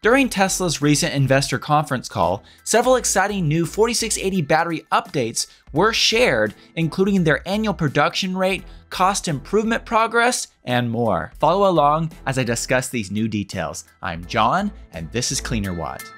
During Tesla's recent investor conference call, several exciting new 4680 battery updates were shared, including their annual production rate, cost improvement progress, and more. Follow along as I discuss these new details. I'm John, and this is Cleanerwatt.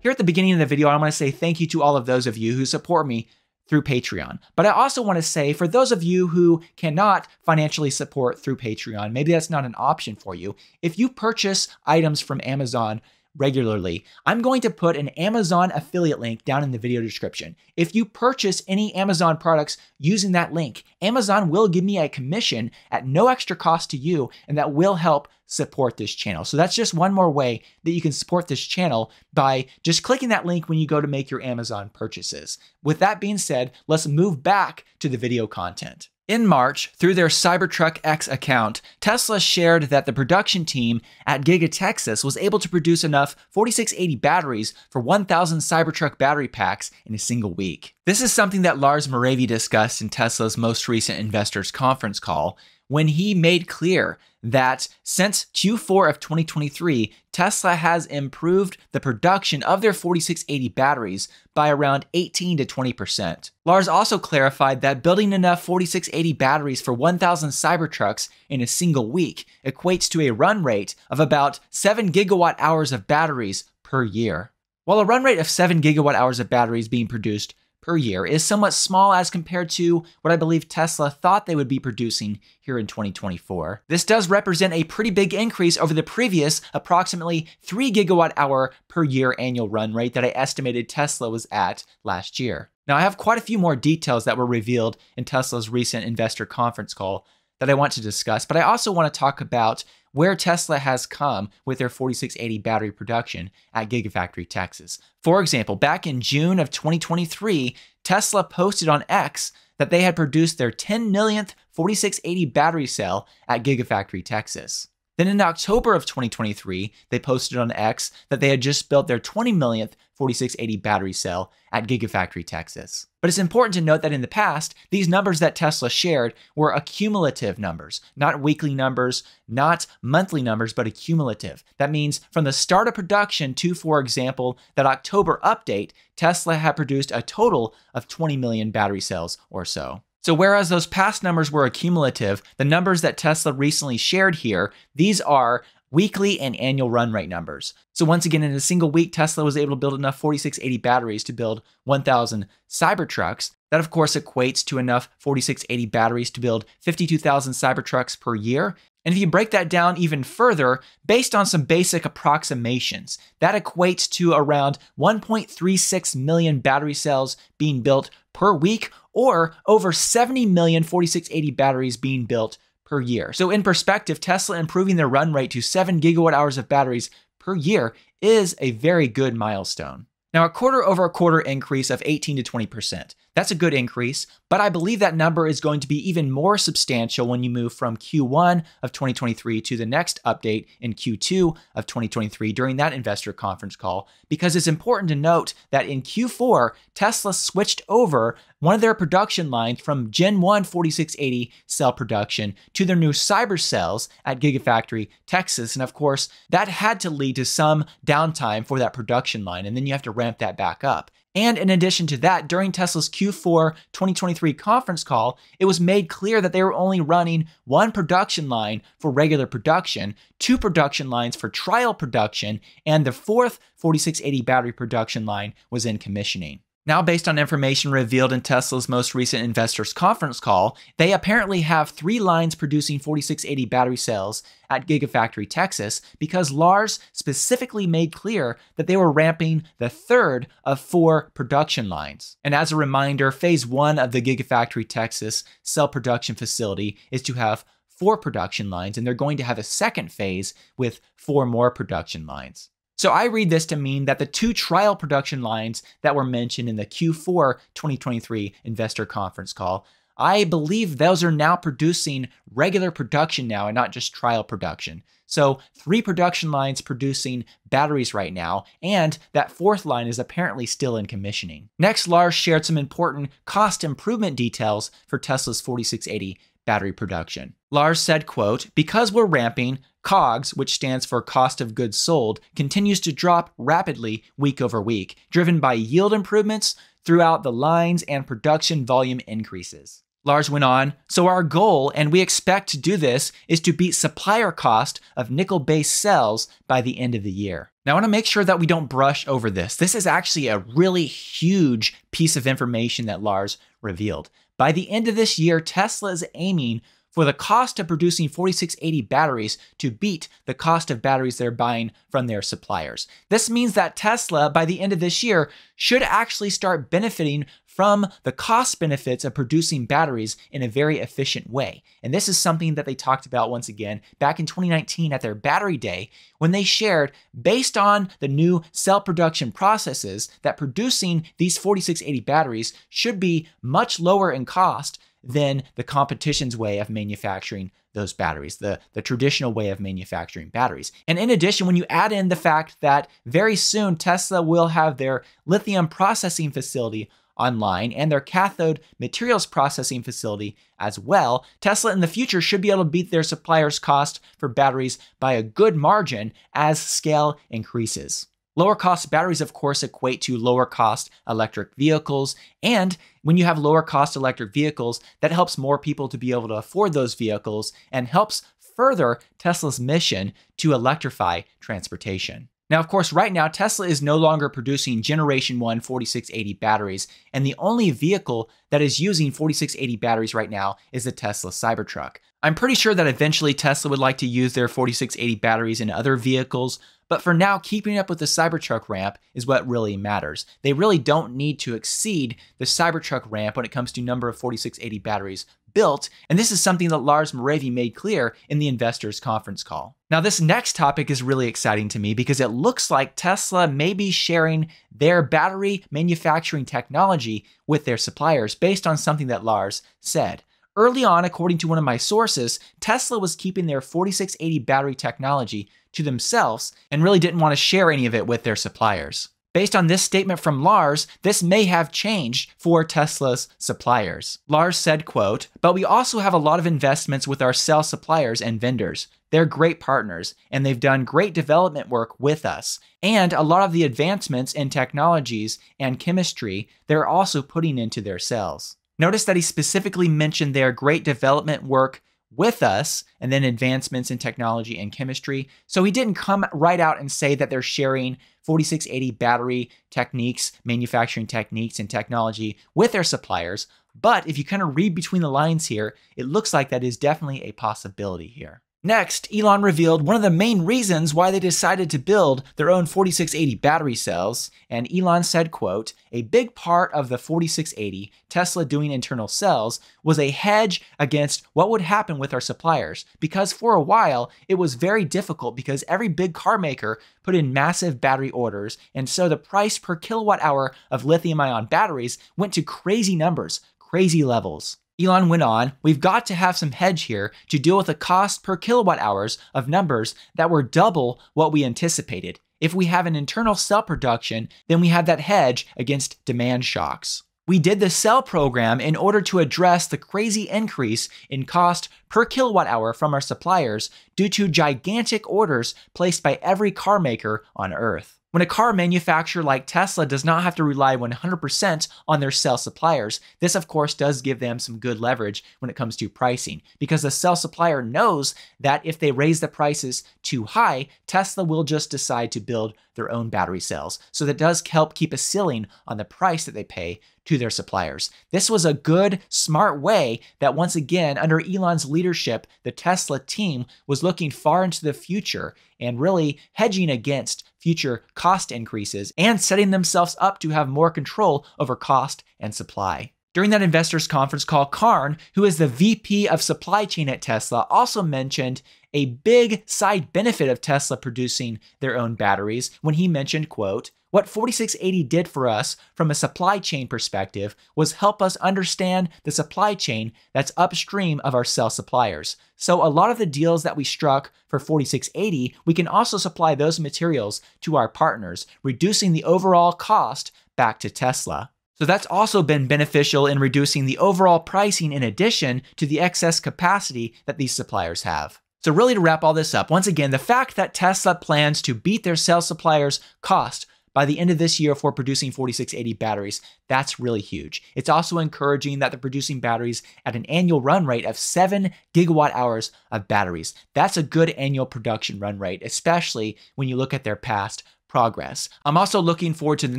Here at the beginning of the video, I want to say thank you to all of those of you who support me through Patreon. But I also want to say for those of you who cannot financially support through Patreon, maybe that's not an option for you. If you purchase items from Amazon regularly, I'm going to put an Amazon affiliate link down in the video description. If you purchase any Amazon products using that link, Amazon will give me a commission at no extra cost to you, and that will help support this channel. So that's just one more way that you can support this channel by just clicking that link when you go to make your Amazon purchases. With that being said, let's move back to the video content. In March, through their Cybertruck X account, Tesla shared that the production team at Giga Texas was able to produce enough 4680 batteries for 1,000 Cybertruck battery packs in a single week. This is something that Lars Moravy discussed in Tesla's most recent investors conference call, when he made clear that since Q4 of 2023, Tesla has improved the production of their 4680 batteries by around 18 to 20%. Lars also clarified that building enough 4680 batteries for 1,000 Cybertrucks in a single week equates to a run rate of about 7 gigawatt hours of batteries per year. While a run rate of 7 gigawatt hours of batteries being produced per year is somewhat small as compared to what I believe Tesla thought they would be producing here in 2024. This does represent a pretty big increase over the previous approximately 3 gigawatt hour per year annual run rate that I estimated Tesla was at last year. Now, I have quite a few more details that were revealed in Tesla's recent investor conference call that I want to discuss, but I also want to talk about where Tesla has come with their 4680 battery production at Gigafactory Texas. For example, back in June of 2023, Tesla posted on X that they had produced their 10 millionth 4680 battery cell at Gigafactory Texas. Then in October of 2023, they posted on X that they had just built their 20 millionth 4680 battery cell at Gigafactory Texas. But it's important to note that in the past, these numbers that Tesla shared were accumulative numbers, not weekly numbers, not monthly numbers, but accumulative. That means from the start of production to, for example, that October update, Tesla had produced a total of 20 million battery cells or so. So whereas those past numbers were accumulative, the numbers that Tesla recently shared here, these are weekly and annual run rate numbers. So once again, in a single week, Tesla was able to build enough 4680 batteries to build 1,000 Cybertrucks. That of course equates to enough 4680 batteries to build 52,000 Cybertrucks per year. And if you break that down even further, based on some basic approximations, that equates to around 1.36 million battery cells being built per week or over 70 million 4680 batteries being built per year. So, in perspective, Tesla improving their run rate to 7 gigawatt hours of batteries per year is a very good milestone. Now, a quarter over a quarter increase of 18 to 20%. That's a good increase, but I believe that number is going to be even more substantial when you move from Q1 of 2023 to the next update in Q2 of 2023 during that investor conference call, because it's important to note that in Q4, Tesla switched over one of their production lines from Gen 1 4680 cell production to their new cyber cells at Gigafactory Texas. And of course, that had to lead to some downtime for that production line, and then you have to ramp that back up. And in addition to that, during Tesla's Q4 2023 conference call, it was made clear that they were only running one production line for regular production, two production lines for trial production, and the fourth 4680 battery production line was in commissioning. Now, based on information revealed in Tesla's most recent investors conference call, they apparently have three lines producing 4680 battery cells at Gigafactory Texas because Lars specifically made clear that they were ramping the third of four production lines. And as a reminder, phase one of the Gigafactory Texas cell production facility is to have four production lines, and they're going to have a second phase with four more production lines. So I read this to mean that the two trial production lines that were mentioned in the Q4 2023 investor conference call I believe those are now producing regular production now and not just trial production. So, three production lines producing batteries right now, and that fourth line is apparently still in commissioning. Next, Lars shared some important cost improvement details for Tesla's 4680 battery production. Lars said, quote, "Because we're ramping, COGS, which stands for cost of goods sold, continues to drop rapidly week over week, driven by yield improvements throughout the lines and production volume increases. Lars went on, so our goal, and we expect to do this, is to beat supplier cost of nickel based cells by the end of the year. Now, I want to make sure that we don't brush over this. This is actually a really huge piece of information that Lars revealed. By the end of this year, Tesla is aiming for the cost of producing 4680 batteries to beat the cost of batteries they're buying from their suppliers. This means that Tesla, by the end of this year, should actually start benefiting from the cost benefits of producing batteries in a very efficient way. And this is something that they talked about once again back in 2019 at their battery day when they shared, based on the new cell production processes, that producing these 4680 batteries should be much lower in cost than the competition's way of manufacturing those batteries, the, the traditional way of manufacturing batteries. And in addition, when you add in the fact that very soon Tesla will have their lithium processing facility online and their cathode materials processing facility as well, Tesla in the future should be able to beat their suppliers' cost for batteries by a good margin as scale increases. Lower cost batteries, of course, equate to lower cost electric vehicles. And when you have lower cost electric vehicles, that helps more people to be able to afford those vehicles and helps further Tesla's mission to electrify transportation. Now, of course, right now, Tesla is no longer producing Generation 1 4680 batteries, and the only vehicle that is using 4680 batteries right now is the Tesla Cybertruck. I'm pretty sure that eventually Tesla would like to use their 4680 batteries in other vehicles, but for now, keeping up with the Cybertruck ramp is what really matters. They really don't need to exceed the Cybertruck ramp when it comes to number of 4680 batteries built, and this is something that Lars Moravy made clear in the investors conference call. Now, this next topic is really exciting to me because it looks like Tesla may be sharing their battery manufacturing technology with their suppliers based on something that Lars said. Early on, according to one of my sources, Tesla was keeping their 4680 battery technology to themselves and really didn't want to share any of it with their suppliers. Based on this statement from Lars, this may have changed for Tesla's suppliers. Lars said, quote, "But we also have a lot of investments with our cell suppliers and vendors. They're great partners and they've done great development work with us. And a lot of the advancements in technologies and chemistry they're also putting into their cells." Notice that he specifically mentioned their great development work with us and then advancements in technology and chemistry. So he didn't come right out and say that they're sharing 4680 battery techniques, manufacturing techniques, and technology with their suppliers. But if you kind of read between the lines here, it looks like that is definitely a possibility here. Next, Elon revealed one of the main reasons why they decided to build their own 4680 battery cells, and Elon said, quote, "A big part of the 4680 Tesla doing internal cells was a hedge against what would happen with our suppliers because for a while it was very difficult because every big car maker put in massive battery orders, and so the price per kilowatt hour of lithium-ion batteries went to crazy numbers, crazy levels." Elon went on, we've got to have some hedge here to deal with the cost per kilowatt hours of numbers that were double what we anticipated. If we have an internal cell production, then we have that hedge against demand shocks. We did the cell program in order to address the crazy increase in cost per kilowatt hour from our suppliers due to gigantic orders placed by every car maker on Earth. When a car manufacturer like Tesla does not have to rely 100% on their cell suppliers, this of course does give them some good leverage when it comes to pricing because the cell supplier knows that if they raise the prices too high, Tesla will just decide to build their own battery cells. So that does help keep a ceiling on the price that they pay to their suppliers. This was a good, smart way that once again, under Elon's leadership, the Tesla team was looking far into the future and really hedging against future cost increases and setting themselves up to have more control over cost and supply. During that investors conference call, Karn, who is the VP of supply chain at Tesla, also mentioned a big side benefit of Tesla producing their own batteries when he mentioned, quote, What 4680 did for us from a supply chain perspective was help us understand the supply chain that's upstream of our cell suppliers. So a lot of the deals that we struck for 4680, we can also supply those materials to our partners, reducing the overall cost back to Tesla. So that's also been beneficial in reducing the overall pricing in addition to the excess capacity that these suppliers have. So really to wrap all this up, once again, the fact that Tesla plans to beat their cell suppliers' cost by the end of this year for producing 4680 batteries. That's really huge. It's also encouraging that they're producing batteries at an annual run rate of 7 gigawatt hours of batteries. That's a good annual production run rate, especially when you look at their past progress. I'm also looking forward to the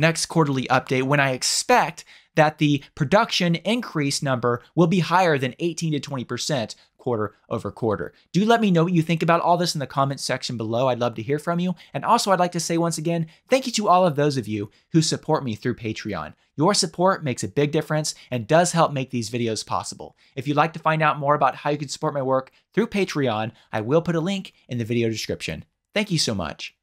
next quarterly update when I expect that the production increase number will be higher than 18 to 20% quarter over quarter. Do let me know what you think about all this in the comments section below. I'd love to hear from you. And also, I'd like to say once again, thank you to all of those of you who support me through Patreon. Your support makes a big difference and does help make these videos possible. If you'd like to find out more about how you can support my work through Patreon, I will put a link in the video description. Thank you so much.